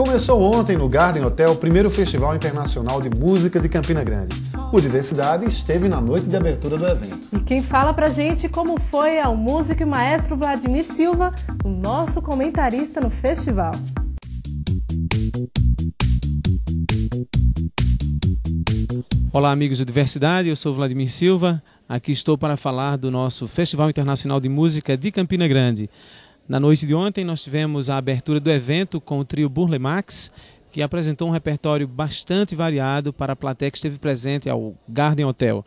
Começou ontem no Garden Hotel o primeiro Festival Internacional de Música de Campina Grande. O Diversidade esteve na noite de abertura do evento. E quem fala pra gente como foi ao músico e maestro Vladimir Silva, o nosso comentarista no festival. Olá, amigos do Diversidade, eu sou Vladimir Silva. Aqui estou para falar do nosso Festival Internacional de Música de Campina Grande. Na noite de ontem, nós tivemos a abertura do evento com o trio Burle Max, que apresentou um repertório bastante variado para a plateia que esteve presente ao Garden Hotel.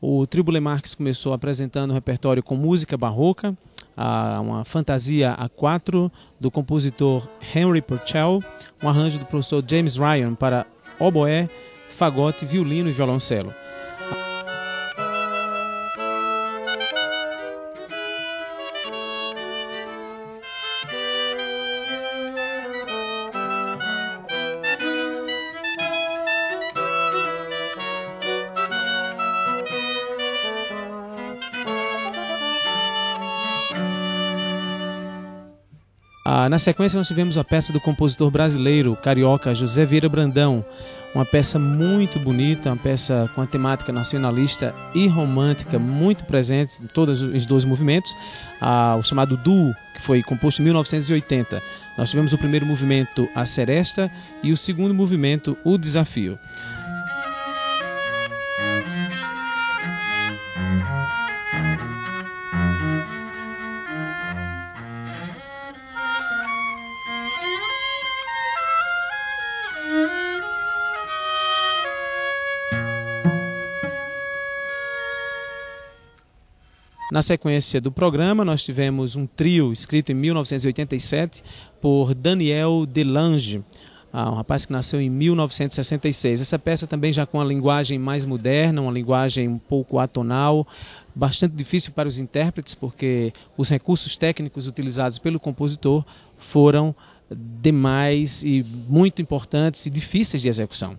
O trio Burle Marx começou apresentando um repertório com música barroca, uma fantasia a quatro do compositor Henry Purcell, um arranjo do professor James Ryan para oboé, fagote, violino e violoncelo. Na sequência, nós tivemos a peça do compositor brasileiro, carioca José Vieira Brandão, uma peça muito bonita, uma peça com a temática nacionalista e romântica muito presente em todos os dois movimentos, ah, o chamado Duo, que foi composto em 1980. Nós tivemos o primeiro movimento, A Seresta, e o segundo movimento, O Desafio. Na sequência do programa, nós tivemos um trio escrito em 1987 por Daniel Delange, ah, um rapaz que nasceu em 1966. Essa peça também já com uma linguagem mais moderna, uma linguagem um pouco atonal, bastante difícil para os intérpretes, porque os recursos técnicos utilizados pelo compositor foram demais e muito importantes e difíceis de execução.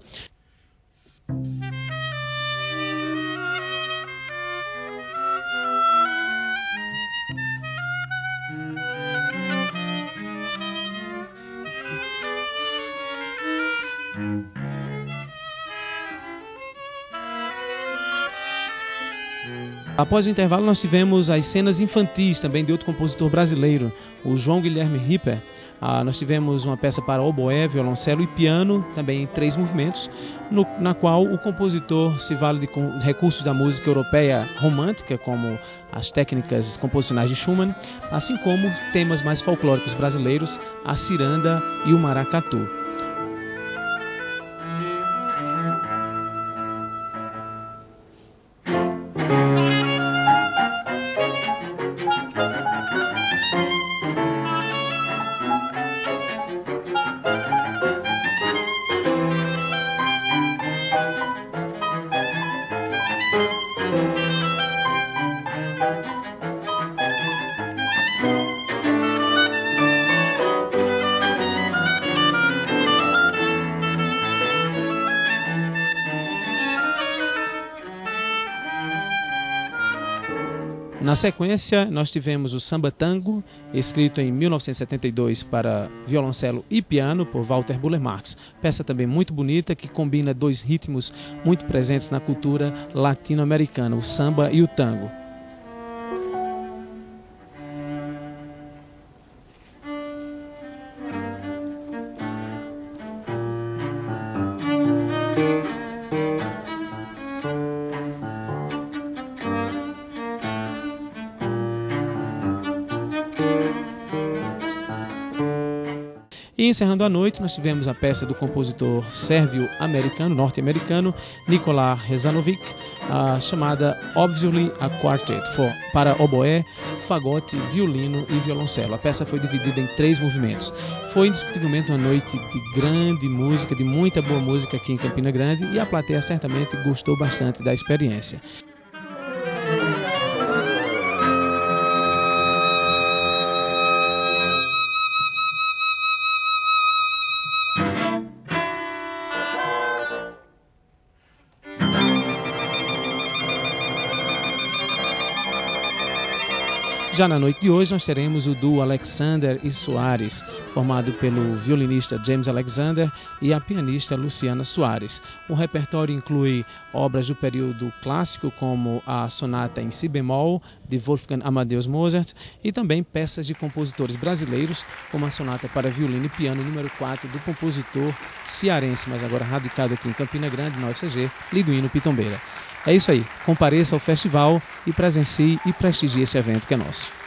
Após o intervalo, nós tivemos as cenas infantis também de outro compositor brasileiro, o João Guilherme Ripper. Ah, nós tivemos uma peça para oboé, violoncelo e piano, também em três movimentos, no, na qual o compositor se vale de recursos da música europeia romântica, como as técnicas composicionais de Schumann, assim como temas mais folclóricos brasileiros, a ciranda e o maracatu. Na sequência, nós tivemos o Samba Tango, escrito em 1972 para violoncelo e piano por Walter Buller Marx. Peça também muito bonita que combina dois ritmos muito presentes na cultura latino-americana, o samba e o tango. E encerrando a noite, nós tivemos a peça do compositor sérvio-americano, norte-americano, Nikola Rezanovic, a chamada Obviously a Quartet, for, para oboé, fagote, violino e violoncelo. A peça foi dividida em três movimentos. Foi indiscutivelmente uma noite de grande música, de muita boa música aqui em Campina Grande e a plateia certamente gostou bastante da experiência. Já na noite de hoje nós teremos o duo Alexander e Soares, formado pelo violinista James Alexander e a pianista Luciana Soares. O repertório inclui obras do período clássico como a sonata em si bemol de Wolfgang Amadeus Mozart e também peças de compositores brasileiros, como a sonata para violino e piano número 4 do compositor cearense, mas agora radicado aqui em Campina Grande, na UFCG, Liduíno Pitombeira. É isso aí. Compareça ao festival e presencie e prestigie esse evento que é nosso.